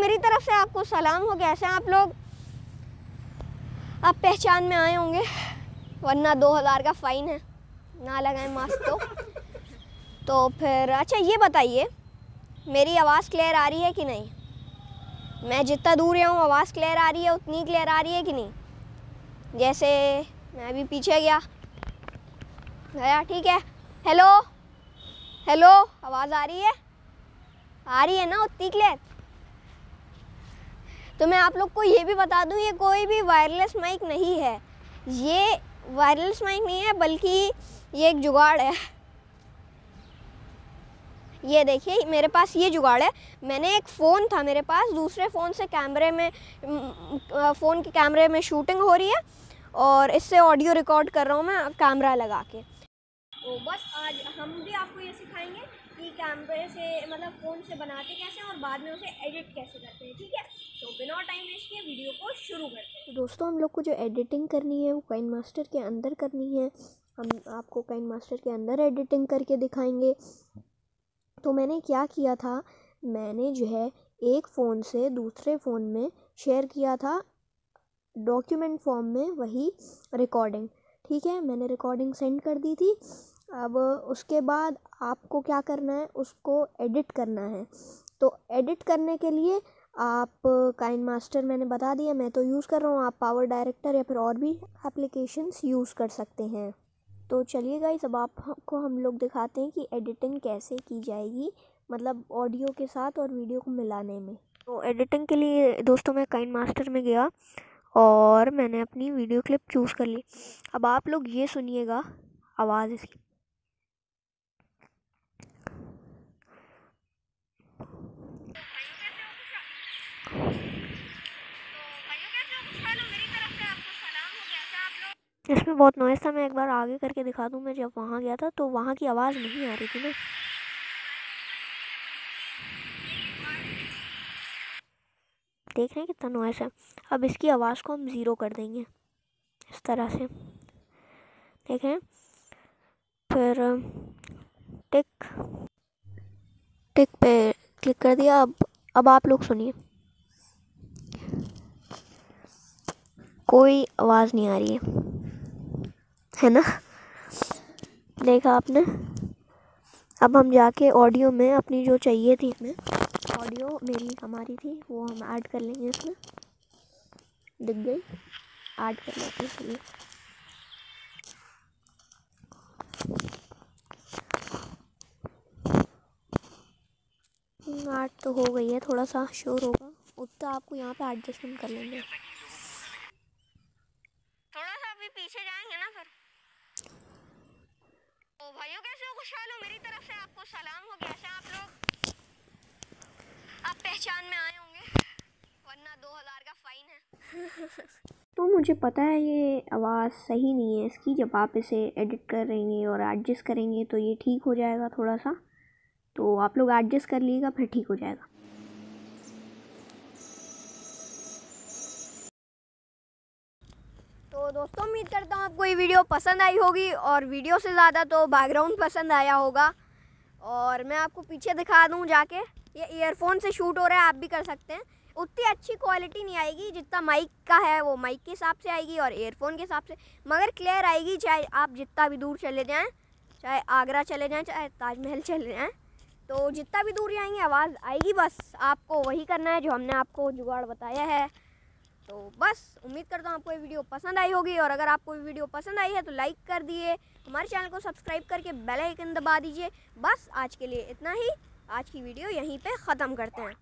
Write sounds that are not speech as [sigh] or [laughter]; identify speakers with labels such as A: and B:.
A: मेरी तरफ़ से आपको सलाम हो कैसे आप लोग आप पहचान में आए होंगे, वरना दो हज़ार का फ़ाइन है। ना लगाएँ मास्क तो। तो फिर अच्छा ये बताइए, मेरी आवाज़ क्लियर आ रही है कि नहीं? मैं जितना दूर हूँ, आवाज़ क्लियर आ रही है, उतनी क्लियर आ रही है कि नहीं? जैसे मैं अभी पीछे गया। गया ठीक है। हेलो हेलो आवाज़ आ रही है? आ रही है ना, उतनी क्लियर तो मैं आप लोग को ये भी बता दूँ, ये कोई भी वायरलेस माइक नहीं है। ये वायरलेस माइक नहीं है, बल्कि ये एक जुगाड़ है। ये देखिए, मेरे पास ये जुगाड़ है। मैंने एक फ़ोन था मेरे पास, दूसरे फ़ोन से कैमरे में फ़ोन के कैमरे में शूटिंग हो रही है और इससे ऑडियो रिकॉर्ड कर रहा हूँ मैं कैमरा लगा के। तो बस आज हम भी आपको ये सिखाएँगे कि कैमरे से मतलब फ़ोन से बनाते कैसे और बाद में उसे एडिट कैसे करते हैं, ठीक है? तो बिना टाइम वेस्ट किए वीडियो को शुरू करते हैं। दोस्तों, हम लोग को जो एडिटिंग करनी है, वो काइन मास्टर के अंदर करनी है। हम आपको काइन मास्टर के अंदर एडिटिंग करके दिखाएँगे। तो मैंने क्या किया था? मैंने जो है, एक फ़ोन से दूसरे फ़ोन में शेयर किया था। डॉक्यूमेंट फॉर्म में वही रिकॉर्डिंग ठीक है, मैंने रिकॉर्डिंग सेंड कर दी थी। अब उसके बाद आपको क्या करना है? उसको एडिट करना है। तो एडिट करने के लिए आप काइन मास्टर मैंने बता दिया, मैं तो यूज़ कर रहा हूँ, आप पावर डायरेक्टर या फिर और भी एप्लीकेशंस यूज़ कर सकते हैं। तो चलिए गाइस अब आपको हम लोग दिखाते हैं कि एडिटिंग कैसे की जाएगी मतलब ऑडियो के साथ और वीडियो को मिलाने में। तो एडिटिंग के लिए, दोस्तों मैं काइन मास्टर में गया और मैंने अपनी वीडियो क्लिप चूज़ कर ली। अब आप लोग ये सुनिएगा आवाज़ इसकी। इसमें बहुत नॉइस था, मैं एक बार आगे करके दिखा दूँ, मैं जब वहाँ गया था तो वहाँ की आवाज़ नहीं आ रही थी ना। देख रहे हैं कितना नॉइस है। अब इसकी आवाज़ को हम ज़ीरो कर देंगे, इस तरह से। देख रहे हैं? फिर, टिक टिक पे क्लिक कर दिया। अब अब आप लोग सुनिए। कोई आवाज़ नहीं आ रही है। है ना? देखा आपने? अब हम जाके ऑडियो में अपनी जो चाहिए थी इसमें ऑडियो मेरी, हमारी थी, वो हम ऐड कर लेंगे इसमें। दिख गई? ऐड कर लेते हैं चलिए ऐड तो हो गई है, थोड़ा सा शोर होगा। उतना आपको यहाँ पे एडजस्टमेंट कर लेंगे। पीछे जाएँगे ना फिर। तो भाइयों, कैसे हो? खुशहाल हो? मेरी तरफ़ से आपको सलाम हो कैसे आप लोग आप पहचान में आए होंगे, वरना दो हज़ार का फ़ाइन है। [laughs] तो मुझे पता है ये आवाज़ सही नहीं है, इसकी जब आप इसे एडिट करेंगे और एडजस्ट करेंगे तो ये ठीक हो जाएगा थोड़ा सा। तो आप लोग एडजस्ट कर लीजिएगा, फिर ठीक हो जाएगा। तो दोस्तों, उम्मीद करता हूँ आपको ये वीडियो पसंद आई होगी और वीडियो से ज़्यादा तो बैकग्राउंड पसंद आया होगा। और मैं आपको पीछे दिखा दूँ जाके, ये ईयरफोन से शूट हो रहा है, आप भी कर सकते हैं। उतनी अच्छी क्वालिटी नहीं आएगी जितना माइक का है, वो माइक के हिसाब से आएगी और एयरफोन के हिसाब से। मगर क्लियर आएगी, चाहे आप जितना भी दूर चले जाएँ, चाहे आगरा चले जाएँ, चाहे ताजमहल चले जाएँ। तो जितना भी दूर जाएँगे, आवाज़ आएगी बस। आपको वही करना है जो हमने आपको जुगाड़ बताया है। तो बस, उम्मीद करता हूँ आपको ये वीडियो पसंद आई होगी और अगर आपको ये वीडियो पसंद आई है तो लाइक कर दिए, हमारे चैनल को सब्सक्राइब करके बेल आइकन दबा दीजिए। बस, आज के लिए इतना ही। आज की वीडियो यहीं पे ख़त्म करते हैं।